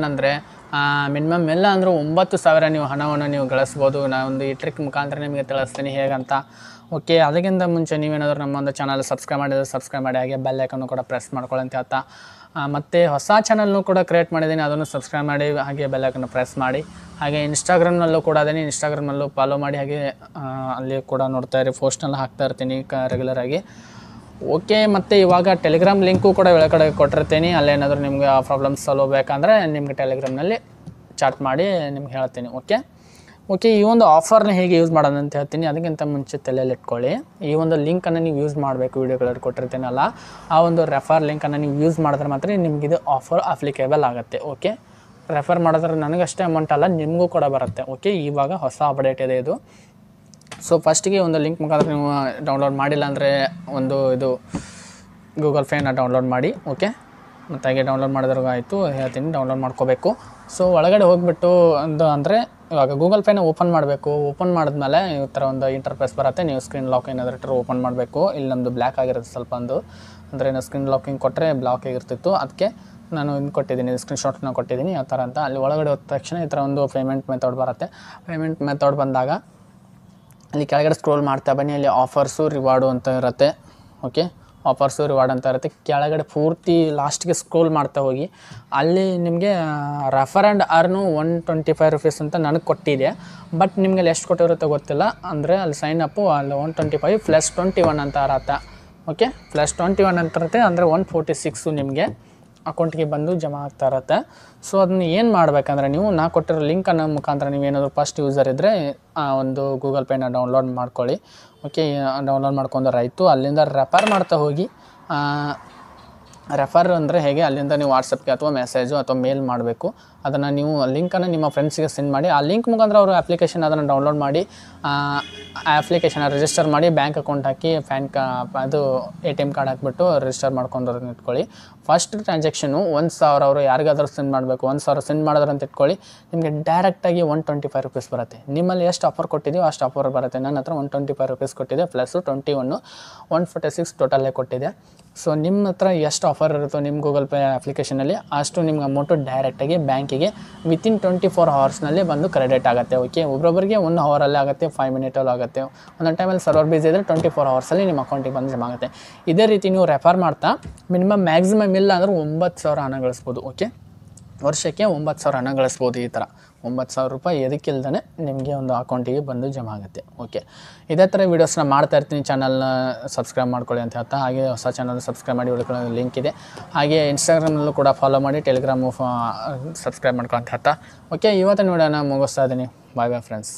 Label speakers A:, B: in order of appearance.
A: ಏನಂದರೆ ಮಿನಿಮಮ್ ಎಲ್ಲ ಅಂದರೂ ಒಂಬತ್ತು ಸಾವಿರ ನೀವು ಹಣವನ್ನು ನೀವು ಗಳಿಸ್ಬೋದು. ನಾನು ಒಂದು ಈ ಟ್ರಿಕ್ ಮುಖಾಂತರ ನಿಮಗೆ ತಿಳಿಸ್ತೀನಿ ಹೇಗಂತ. ಓಕೆ ಅದಕ್ಕಿಂತ ಮುಂಚೆ ನೀವೇನಾದರೂ ನಮ್ಮ ಒಂದು ಚಾನಲ್ ಸಬ್ಸ್ಕ್ರೈಬ್ ಮಾಡಿದರೆ ಸಬ್ಸ್ಕ್ರೈಬ್ ಮಾಡಿ, ಹಾಗೆ ಬೆಲ್ ಐಕನ್ನು ಕೂಡ ಪ್ರೆಸ್ ಮಾಡ್ಕೊಳ್ಳಿ ಅಂತ ಹೇಳ್ತಾ. ಮತ್ತೆ ಹೊಸ ಚಾನಲ್ನು ಕೂಡ ಕ್ರಿಯೇಟ್ ಮಾಡಿದ್ದೀನಿ. ಅದನ್ನು ಸಬ್ಸ್ಕ್ರೈಬ್ ಮಾಡಿ, ಹಾಗೆ ಬೆಲ್ ಐಕನ್ನು ಪ್ರೆಸ್ ಮಾಡಿ. ಹಾಗೆ ಇನ್ಸ್ಟಾಗ್ರಾಮ್ನಲ್ಲೂ ಕೂಡ ಅದೇ ಇನ್ಸ್ಟಾಗ್ರಾಮಲ್ಲೂ ಫಾಲೋ ಮಾಡಿ, ಹಾಗೆ ಅಲ್ಲಿ ಕೂಡ ನೋಡ್ತಾ ಇರಿ. ಪೋಸ್ಟ್ನೆಲ್ಲ ಹಾಕ್ತಾ ಇರ್ತೀನಿ, ಕ ರೆಗ್ಯುಲರಾಗಿ ಓಕೆ, ಮತ್ತು ಇವಾಗ ಟೆಲಿಗ್ರಾಮ್ ಲಿಂಕು ಕೂಡ ಒಳಗಡೆ ಕೊಟ್ಟಿರ್ತೀನಿ. ಅಲ್ಲೇನಾದರೂ ನಿಮಗೆ ಆ ಪ್ರಾಬ್ಲಮ್ ಸಾಲ್ವ್ ಬೇಕಂದರೆ ನಿಮಗೆ ಟೆಲಿಗ್ರಾಮ್ನಲ್ಲಿ ಚಾಟ್ ಮಾಡಿ ನಿಮ್ಗೆ ಹೇಳ್ತೀನಿ, ಓಕೆ? ಓಕೆ, ಈ ಒಂದು ಆಫರ್ನ ಹೇಗೆ ಯೂಸ್ ಮಾಡೋದು ಅಂತ ಹೇಳ್ತೀನಿ. ಅದಕ್ಕಿಂತ ಮುಂಚೆ ತಲೆಯಲ್ಲಿ ಇಟ್ಕೊಳ್ಳಿ. ಈ ಒಂದು ಲಿಂಕನ್ನು ನೀವು ಯೂಸ್ ಮಾಡಬೇಕು ವೀಡಿಯೋಗಳಲ್ಲಿ ಕೊಟ್ಟಿರ್ತೀನಲ್ಲ, ಆ ಒಂದು ರೆಫರ್ ಲಿಂಕನ್ನು ನೀವು ಯೂಸ್ ಮಾಡಿದ್ರೆ ಮಾತ್ರ ನಿಮ್ಗೆ ಇದು ಆಫರ್ ಅಪ್ಲಿಕೇಬಲ್ ಆಗುತ್ತೆ, ಓಕೆ? ರೆಫರ್ ಮಾಡಿದ್ರೆ ನನಗಷ್ಟೇ ಅಮೌಂಟ್ ಅಲ್ಲ, ನಿಮಗೂ ಕೂಡ ಬರುತ್ತೆ, ಓಕೆ? ಇವಾಗ ಹೊಸ ಅಪ್ಡೇಟ್ ಇದೆ ಇದು. ಸೊ ಫಸ್ಟಿಗೆ ಒಂದು ಲಿಂಕ್ ಮುಖಾಂತರ ನೀವು ಡೌನ್ಲೋಡ್ ಮಾಡಿಲ್ಲ ಅಂದರೆ ಒಂದು ಇದು ಗೂಗಲ್ ಪೇನ ಡೌನ್ಲೋಡ್ ಮಾಡಿ ಓಕೆ ಮತ್ತು ಹಾಗೆ ಡೌನ್ಲೋಡ್ ಮಾಡಿದ್ರೂ ಆಯಿತು, ಹೇಳ್ತೀನಿ ಡೌನ್ಲೋಡ್ ಮಾಡ್ಕೋಬೇಕು. ಸೊ ಒಳಗಡೆ ಹೋಗ್ಬಿಟ್ಟು ಒಂದು ಅಂದರೆ, ಇವಾಗ ಗೂಗಲ್ ಪೇನ ಓಪನ್ ಮಾಡಬೇಕು. ಓಪನ್ ಮಾಡಿದ್ಮೇಲೆ ಈ ಥರ ಒಂದು ಇಂಟರ್ಫೇಸ್ ಬರುತ್ತೆ. ನೀವು ಸ್ಕ್ರೀನ್ ಲಾಕ್ ಏನಾದರೂ ಇಟ್ಟರೆ ಓಪನ್ ಮಾಡಬೇಕು. ಇಲ್ಲಿ ನಮ್ಮದು ಬ್ಲ್ಯಾಕ್ ಆಗಿರುತ್ತೆ ಸ್ವಲ್ಪ ಒಂದು. ಅಂದರೆ ನಾವು ಸ್ಕ್ರೀನ್ ಲಾಕಿಂಗ್ ಕೊಟ್ಟರೆ ಬ್ಲಾಕ್ ಆಗಿರ್ತಿತ್ತು. ಅದಕ್ಕೆ ನಾನು ಇದು ಕೊಟ್ಟಿದ್ದೀನಿ ಸ್ಕ್ರೀನ್ ಶಾಟ್ನ ಕೊಟ್ಟಿದ್ದೀನಿ ಆ ಥರ ಅಂತ. ಅಲ್ಲಿ ಒಳಗಡೆ ಹೋದ ತಕ್ಷಣ ಈ ಥರ ಒಂದು ಪೇಮೆಂಟ್ ಮೆಥಡ್ ಬರುತ್ತೆ. ಪೇಮೆಂಟ್ ಮೆಥಡ್ ಬಂದಾಗ ಅಲ್ಲಿ ಕೆಳಗಡೆ ಸ್ಕ್ರೋಲ್ ಮಾಡ್ತಾ ಬನ್ನಿ, ಅಲ್ಲಿ ಆಫರ್ಸು ರಿವಾರ್ಡು ಅಂತ ಇರುತ್ತೆ. ಓಕೆ ಆಫರ್ಸು ರಿವಾರ್ಡ್ ಅಂತ ಇರುತ್ತೆ. ಕೆಳಗಡೆ ಪೂರ್ತಿ ಲಾಸ್ಟ್ಗೆ ಸ್ಕ್ರೋಲ್ ಮಾಡ್ತಾ ಹೋಗಿ. ಅಲ್ಲಿ ನಿಮಗೆ refer and earn one twenty five rupees ಅಂತ ನನಗೆ ಕೊಟ್ಟಿದೆ. ಬಟ್ ನಿಮಗೆ ಅಲ್ಲಿ ಎಷ್ಟು ಕೊಟ್ಟಿರುತ್ತೆ ಗೊತ್ತಿಲ್ಲ. ಅಂದರೆ ಅಲ್ಲಿ ಸೈನ್ ಅಪ್ಪು ಅಲ್ಲಿ one twenty five plus twenty one ಅಂತ ಇರತ್ತೆ. ಓಕೆ ಪ್ಲಸ್ ಟ್ವೆಂಟಿ ಒನ್ ಅಂತ ಇರುತ್ತೆ. ಅಂದರೆ ಒನ್ ಫೋರ್ಟಿ ಸಿಕ್ಸು ನಿಮಗೆ. ಅಕೌಂಟ್ಗೆ ಬಂದು ಜಮಾ ಆಗ್ತಾ ಇರುತ್ತೆ. ಸೊ ಅದನ್ನ ಏನು ಮಾಡಬೇಕಂದ್ರೆ ನೀವು ನಾ ಕೊಟ್ಟಿರೋ ಲಿಂಕನ್ನು ಮುಖಾಂತರ ನೀವು ಏನಾದರೂ ಫಸ್ಟ್ ಯೂಸರ್ ಇದ್ದರೆ ಆ ಒಂದು ಗೂಗಲ್ ಪೇನ ಡೌನ್ಲೋಡ್ ಮಾಡ್ಕೊಳ್ಳಿ. ಓಕೆ ಡೌನ್ಲೋಡ್ ಮಾಡ್ಕೊಂಡ್ರೆ ಆಯಿತು ಅಲ್ಲಿಂದ ರೆಫರ್ ಮಾಡ್ತಾ ಹೋಗಿ ರೆಫರ್ ಅಂದರೆ ಹೇಗೆ? ಅಲ್ಲಿಂದ ನೀವು ವಾಟ್ಸಪ್ಗೆ ಅಥವಾ ಮೆಸೇಜು ಅಥವಾ ಮೇಲ್ ಮಾಡಬೇಕು. ಅದನ್ನು ನೀವು ಲಿಂಕನ್ನು ನಿಮ್ಮ ಫ್ರೆಂಡ್ಸಿಗೆ ಸೆಂಡ್ ಮಾಡಿ. ಆ ಲಿಂಕ್ ಮುಖಾಂತರ ಅವರು ಅಪ್ಲಿಕೇಶನ್ ಅದನ್ನು ಡೌನ್ಲೋಡ್ ಮಾಡಿ, ಆ ಅಪ್ಲಿಕೇಶನ್ ರಿಜಿಸ್ಟರ್ ಮಾಡಿ ಬ್ಯಾಂಕ್ ಅಕೌಂಟ್ ಹಾಕಿ ಪ್ಯಾನ್ ಕಾ, ಅದು ಎ ಟಿ ಎಂ ಕಾರ್ಡ್ ಹಾಕ್ಬಿಟ್ಟು ರಿಜಿಸ್ಟರ್ ಮಾಡ್ಕೊಂಡು ಇಟ್ಕೊಳ್ಳಿ. ಫಸ್ಟ್ ಟ್ರಾನ್ಸಾಕ್ಷನು ಒಂದು ಸಾವಿರ ಅವರು ಯಾರಿಗಾದ್ರೂ ಸೆಂಡ್ ಮಾಡಬೇಕು. ಒಂದು ಸಾವಿರ ಸೆಂಡ್ ಮಾಡಿದ್ರೆ ಅಂತ ಇಟ್ಕೊಳ್ಳಿ. ನಿಮಗೆ ಡೈರೆಕ್ಟಾಗಿ ಒನ್ ಟ್ವೆಂಟಿ ಫೈವ್ ರುಪೀಸ್ ಬರುತ್ತೆ. ನಿಮ್ಮಲ್ಲಿ ಎಷ್ಟು ಆಫರ್ ಕೊಟ್ಟಿದ್ದೀವಿ ಅಷ್ಟು ಆಫರ್ ಬರುತ್ತೆ. ನನ್ನ ಹತ್ರ ಒನ್ ಟ್ವೆಂಟಿ ಫೈವ್ ರುಪೀಸ್ ಕೊಟ್ಟಿದೆ plus twenty one one forty six ಟೋಟಲ್ಲೇ ಕೊಟ್ಟಿದೆ. ಸೊ ನಿಮ್ಮ ಹತ್ರ ಎಷ್ಟು ಆಫರ್ ಇರುತ್ತೋ ನಿಮ್ಮ ಗೂಗಲ್ ಪೇ ಅಪ್ಲಿಕೇಶನಲ್ಲಿ ಅಷ್ಟು ನಿಮ್ಗೆ ಅಮೌಂಟು ಡೈರೆಕ್ಟಾಗಿ ಬ್ಯಾಂಕಿಗೆ ವಿತಿನ್ ಟ್ವೆಂಟಿ ಫೋರ್ ಅವರ್ಸ್ನಲ್ಲಿ ಬಂದು ಕ್ರೆಡಿಟ್ ಆಗುತ್ತೆ ಓಕೆ ಒಬ್ಬೊಬ್ಬರಿಗೆ ಒನ್ ಅವರಲ್ಲೇ ಆಗುತ್ತೆ ಫೈವ್ ಮಿನಿಟಲ್ಲಿ ಆಗುತ್ತೆ. ಒಂದೊಂದು ಟೈಮಲ್ಲಿ ಸರ್ವರ್ ಬೀಸ್ ಇದ್ದರೆ ಟ್ವೆಂಟಿ ಫೋರ್ ಅವರ್ಸಲ್ಲಿ ನಿಮ್ಮ ಅಕೌಂಟಿಗೆ ಬಂದು ಜಮಾ ಆಗುತ್ತೆ. ಇದೇ ರೀತಿ ನೀವು ರೆಫರ್ ಮಾಡ್ತಾ ಮಿನಿಮಮ್ ಮ್ಯಾಕ್ಸಿಮಮ್ ಇಲ್ಲ ಅಂದ್ರೆ ಒಂಬತ್ತು ಸಾವಿರ ಹಣ ಗಳಿಸ್ಬೋದು ಓಕೆ ವರ್ಷಕ್ಕೆ ಒಂಬತ್ತು ಸಾವಿರ ಹಣ ಗಳಿಸ್ಬೋದು ಈ ಥರ. ಒಂಬತ್ತು ಸಾವಿರ ರೂಪಾಯಿ ಎದಕ್ಕಿಲ್ದೇ ನಿಮಗೆ ಒಂದು ಅಕೌಂಟಿಗೆ ಬಂದು ಜಮಾ ಆಗುತ್ತೆ. ಓಕೆ ಇದೇ ಥರ ವೀಡಿಯೋಸ್ನ ಮಾಡ್ತಾ ಇರ್ತೀನಿ. ಚಾನಲ್ನ ಸಬ್ಸ್ಕ್ರೈಬ್ ಮಾಡ್ಕೊಳ್ಳಿ ಅಂತ ಹೇಳ್ತಾ, ಹಾಗೆ ಹೊಸ ಚಾನಲ್ ಸಬ್ಸ್ಕ್ರೈಬ್ ಮಾಡಿ ಉಳ್ಕೊಳ್ಳೋ ಲಿಂಕ್ ಇದೆ. ಹಾಗೆ ಇನ್ಸ್ಟಾಗ್ರಾಮ್ನಲ್ಲೂ ಕೂಡ ಫಾಲೋ ಮಾಡಿ ಟೆಲಿಗ್ರಾಮು ಸಬ್ಸ್ಕ್ರೈಬ್ ಮಾಡ್ಕೊಳ್ಳೋ ಅಂತ ಹೇಳ್ತಾ. ಓಕೆ ಇವತ್ತಿನ ನೋಡೋಣ ಮುಗಿಸ್ತಾ ಇದ್ದೀನಿ. ಬಾಯ್ ಬಾಯ್ ಫ್ರೆಂಡ್ಸ್